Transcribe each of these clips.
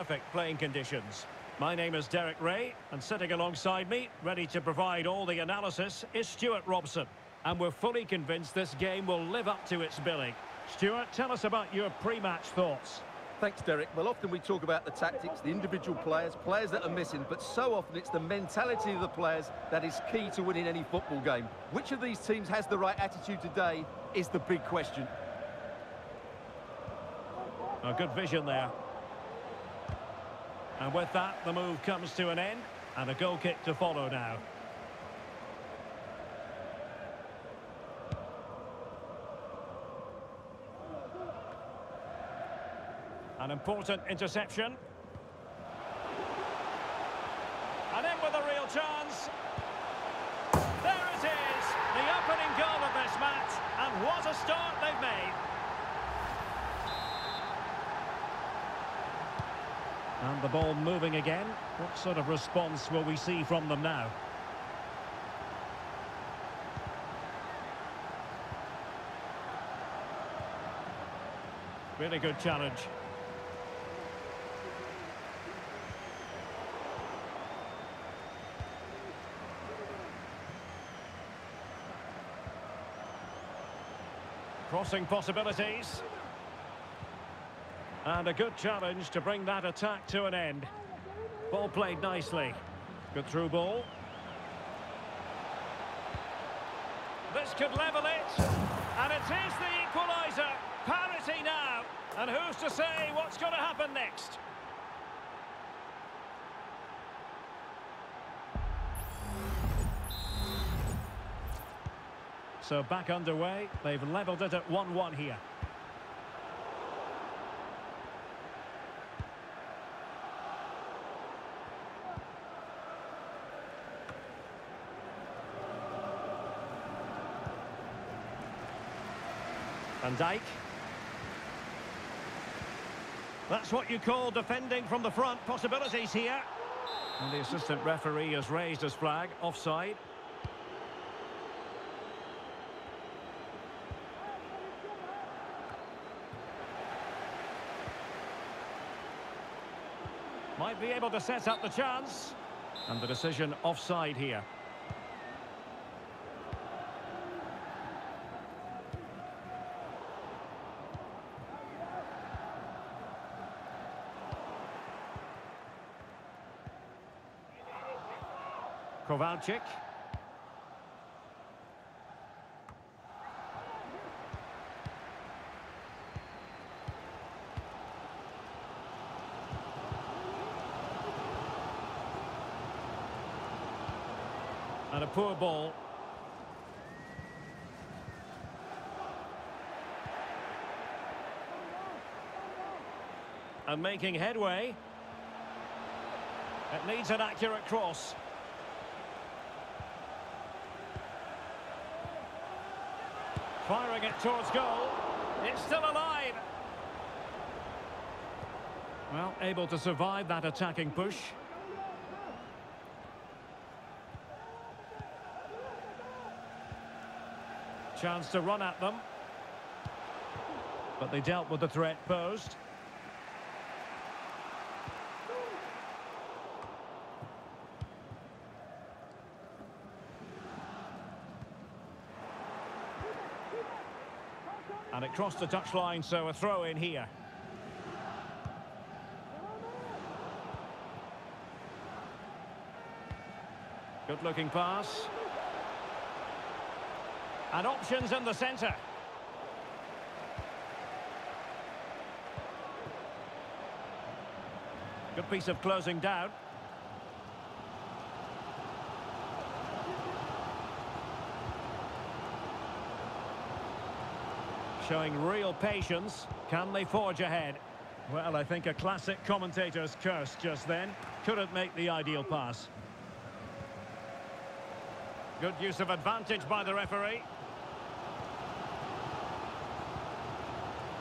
Perfect playing conditions. My name is Derek Rae, and sitting alongside me, ready to provide all the analysis, is Stewart Robson. And we're fully convinced this game will live up to its billing. Stewart, tell us about your pre-match thoughts. Thanks, Derek. Well, often we talk about the tactics, the individual players, players that are missing, but so often it's the mentality of the players that is key to winning any football game. Which of these teams has the right attitude today is the big question. A good vision there. And with that, the move comes to an end, and a goal kick to follow now. An important interception. And in with a real chance. There it is, the opening goal of this match, and what a start they've made. And the ball moving again. What sort of response will we see from them now? Really good challenge. Crossing possibilities. And a good challenge to bring that attack to an end. Ball played nicely. Good through ball. This could level it. And it is the equaliser. Parity now. And who's to say what's going to happen next? So back underway. They've levelled it at 1-1 here. Van Dijk. That's what you call defending from the front. Possibilities here. And the assistant referee has raised his flag. Offside. Might be able to set up the chance. And the decision offside here. Kovalchik. And a poor ball. And making headway. It needs an accurate cross. Firing it towards goal. It's still alive. Well, able to survive that attacking push. Chance to run at them. But they dealt with the threat posed. And it crossed the touchline, so a throw in here. Good looking pass. And options in the centre. Good piece of closing down. Showing real patience. Can they forge ahead? Well, I think a classic commentator's curse just then. Couldn't make the ideal pass. Good use of advantage by the referee.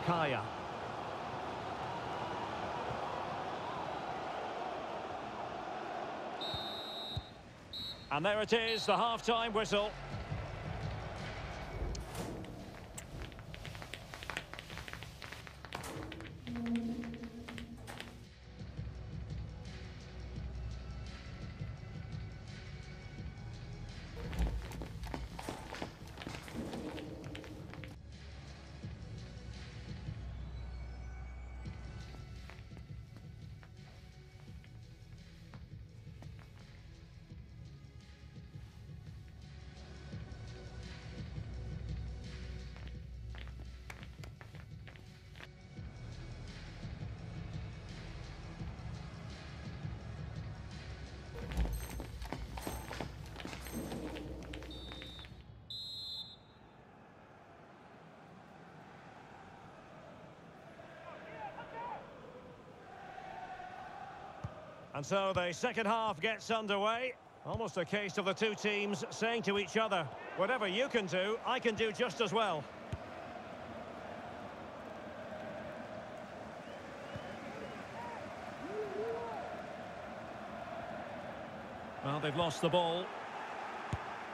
Kaya. And there it is, the half-time whistle. And so the second half gets underway. Almost a case of the two teams saying to each other, whatever you can do, I can do just as well. Well, they've lost the ball.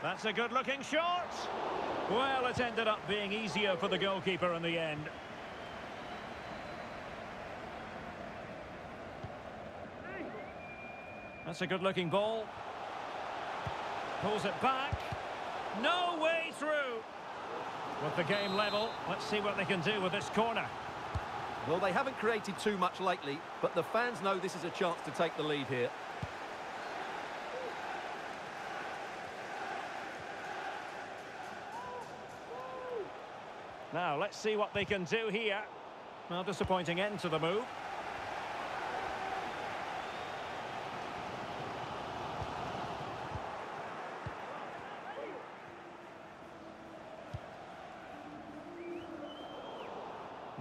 That's a good-looking shot. Well, it ended up being easier for the goalkeeper in the end. That's a good-looking ball. Pulls it back. No way through. With the game level, let's see what they can do with this corner. Well, they haven't created too much lately, but the fans know this is a chance to take the lead here. Now, let's see what they can do here. Well, disappointing end to the move.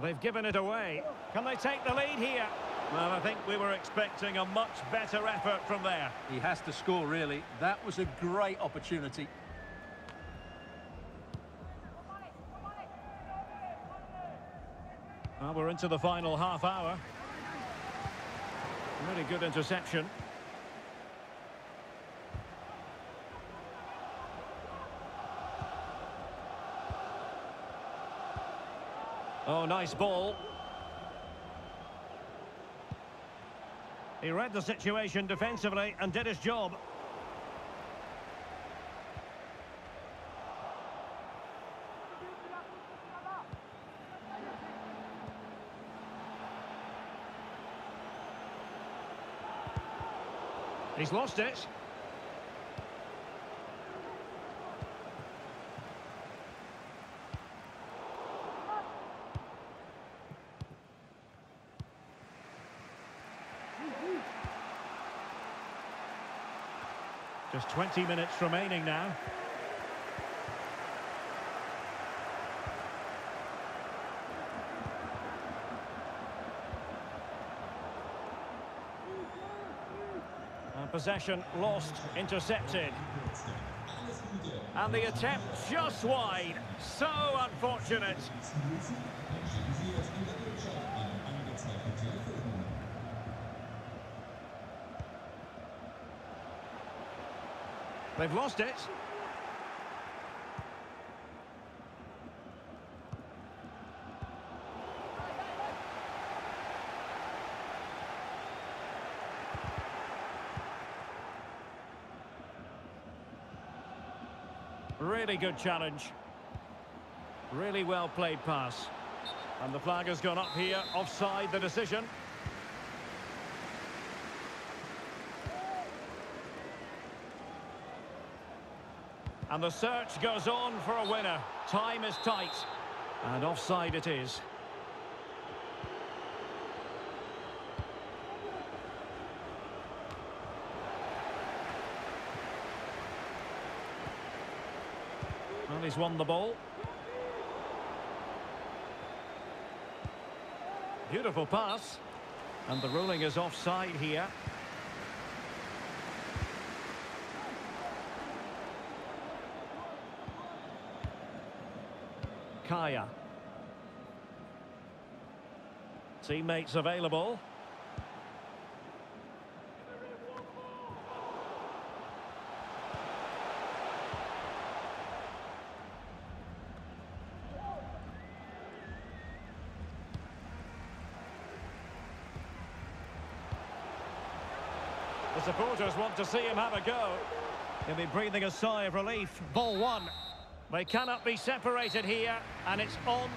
They've given it away. Can they take the lead here? Well, I think we were expecting a much better effort from there. He has to score, really. That was a great opportunity. Well, we're into the final half hour. Really good interception. Oh, nice ball. He read the situation defensively and did his job. He's lost it. Just 20 minutes remaining now. And possession lost, intercepted. And the attempt just wide. So unfortunate. They've lost it. Really good challenge. Really well played pass. And the flag has gone up here, offside the decision. And the search goes on for a winner. Time is tight. And offside it is. Well, he's won the ball. Beautiful pass. And the ruling is offside here. Kaya. Teammates available. The supporters want to see him have a go. He'll be breathing a sigh of relief. Ball one. They cannot be separated here, and it's on.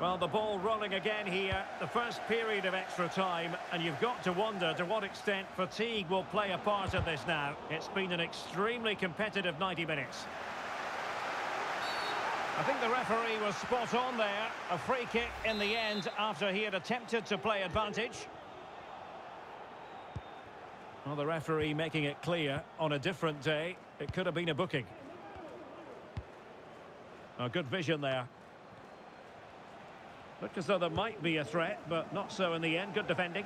Well, the ball rolling again here. The first period of extra time. And you've got to wonder to what extent fatigue will play a part in this now. It's been an extremely competitive 90 minutes. I think the referee was spot on there. A free kick in the end after he had attempted to play advantage. Well, the referee making it clear on a different day, it could have been a booking. A good vision there. Looked as though there might be a threat, but not so in the end. Good defending.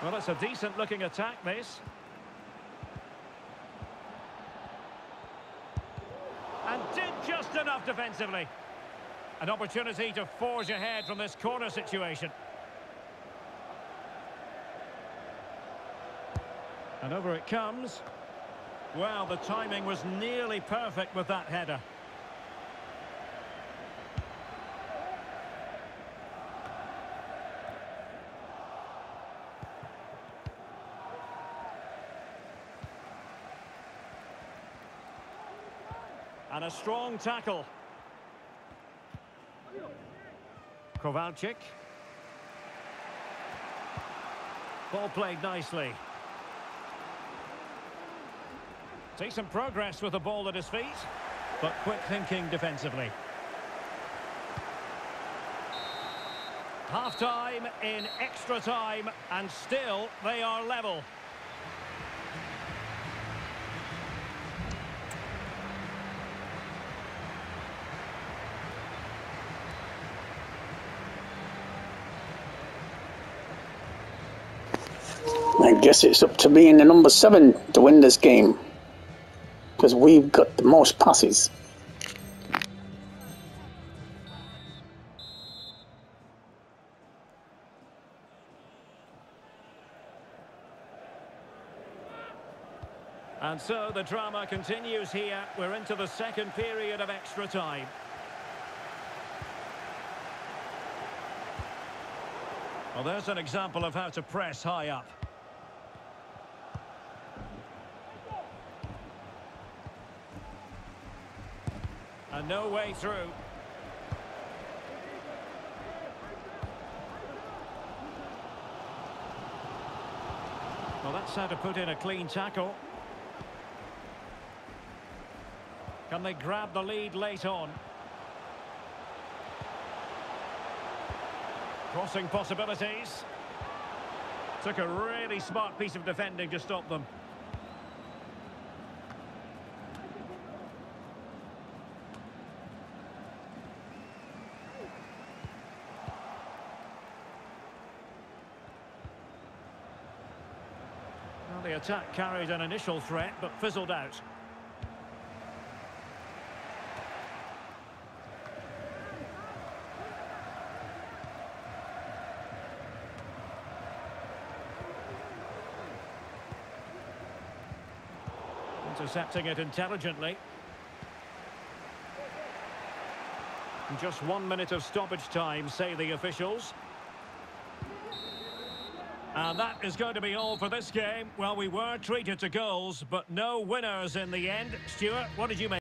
Well, it's a decent-looking attack, this. And did just enough defensively. An opportunity to forge ahead from this corner situation. And over it comes. Well, the timing was nearly perfect with that header. And a strong tackle. Kowalczyk. Ball played nicely. Decent progress with the ball at his feet, but quick thinking defensively. Half-time in extra time, and still they are level. I guess it's up to being the number seven to win this game. Because we've got the most passes. And so the drama continues here. We're into the second period of extra time. Well, there's an example of how to press high up. No way through. Well, that's how to put in a clean tackle. Can they grab the lead late on? Crossing possibilities. Took a really smart piece of defending to stop them. Well, the attack carried an initial threat, but fizzled out. Intercepting it intelligently. Just one minute of stoppage time, say the officials. And that is going to be all for this game. Well, we were treated to goals, but no winners in the end. Stewart, what did you make?